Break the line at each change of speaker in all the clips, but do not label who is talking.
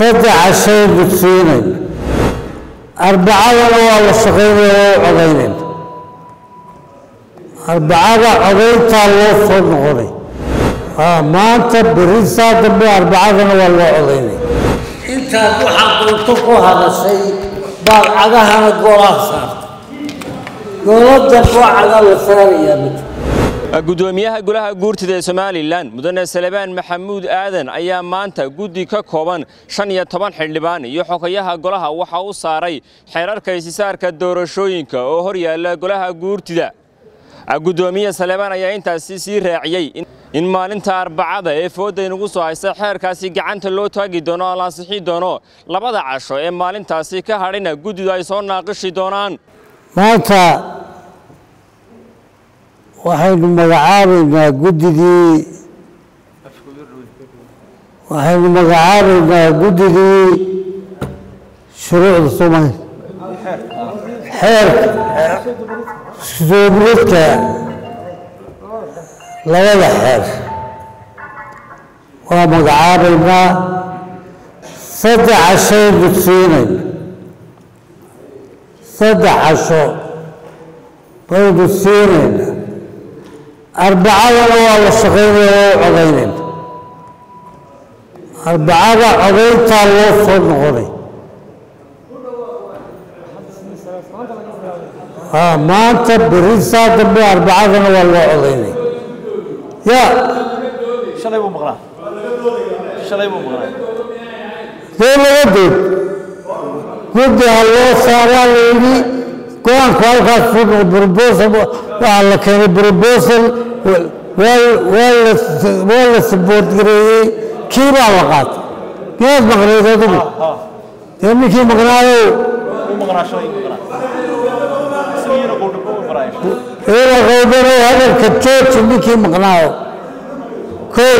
saddex cashay gudsiinayn arbacadana waa la shaqaynaya oo codaynayn arbacada codayntaa loo soo noqonay. Maanta berisaa dambe arbacadana waa loo codaynay. Intaad waxaa doonto ku hadashay baad cagahana goolaha saarta goola damboo cagaa la saarayaa ma
gudoomiyaha golaha guurtida ee somalilan mudane salebaan maxamuud aadan ayaa maanta guddi ka kooban shan iyo toban xildhibaan iyo xogayaha golaha waxa u saaray xeerarka isisaarka doorashooyinka oo hor yaalla golaha guurtida. Gudoomiye salebaan ayaa intaasi sii raaciyey in maalinta arbacada ee fooda inugu soo haysta xeerkaasi gacanta loo taagi doono oo la ansixi doono labada casho ee maalintaasi ka hadhina guddidu ay soo naaqishi doonaan.
Maanta waxaynu magacaabaynaa guddigii waxaynu magacaabaynaa guddigii shuruucda soomaaliya xeerka soobridka labada xeer. Waa magacaabaynaa saddex cashay gudsiinayn saddex casho baynu siinayna arbacadana waa la shaqaynaya oo codaynayn arbacada codayntaa loo soo noqonay. Maanta berisaa dambe arbacadana waa loo codaynay. Ya. Dee laga dood guddi ha loo saaraa la yidhi go'aanku halkaas brobosal waxaa la keenay brobosal waa la saboodgareeyey kii baa la qaatay? Miyaad maqnayd adigu. Dee ninkii maqnaayow
wuu maqnaa shalay buu maqnaa isagiina qowdhabo uu maqnaa
ila qowdanow hadalka jooji ninkii maqnaayo. Kow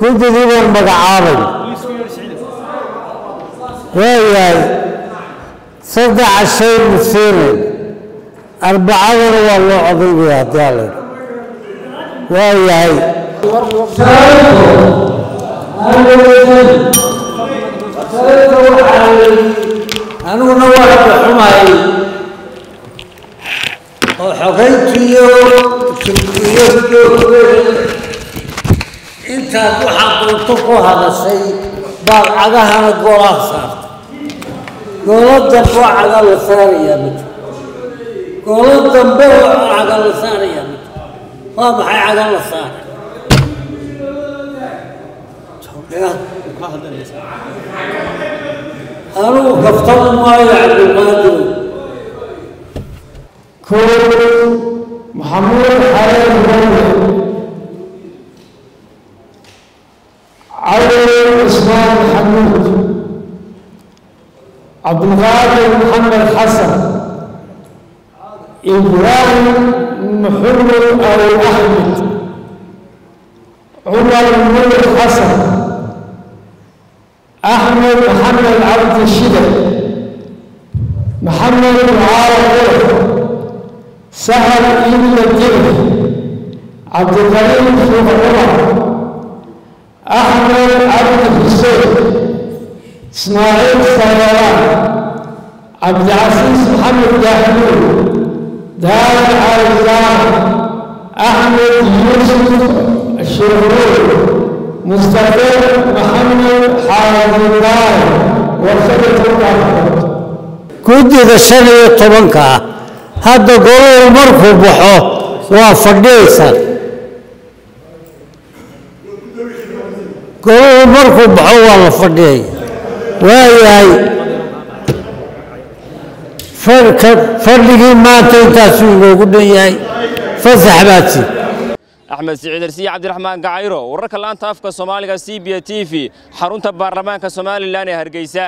guddigii baan magacaabay. Waayahay saddex cashaynu siinayn arbacadana waa loo codaynaya haddii alla waayahay aniguna waa ka xumay. Oo xogayntiiyo iyo intaad waxaa doonto ku hadashay baad cagahana goolaha saarta goola dambe oo caga la saarayaa ma jiro goola dambe oo caga la saarayaa ma jiro waa maxay caga la saara anugu kaftama maayo cabdulqaadir kow maxamuud xareer muhamed cali cusmaan عبد الغادر محمد حسن إبراهيم محمد أبو أحمد. عمر الملك حسن أحمد محمد عبد الشدة. محمد العارف سهل ابن الجبل عبد الغني بن عمر. أحمد عبد الحسين. Ismaaciil sareeraan cabdicasiis maxamed daaxmuud daali cali jaamac axmed yuusuf shirruur mustafe maxamed xaadidaar warshadaturkaafkood guddida shan iyo tobanka ah hadda goluhu markuu baxo waa fadhiyaysaa goluhu markuu baxo waa la fadhiyay waayahay. Fadhigii maanta intaasuu inoogu dhan yahay. Fasax baadsi
axmed siciid arsiye cabdiraxmaan gacayro wararka laanta afka soomaaliga c b t v xarunta baarlamaanka somalilan ee hargeysa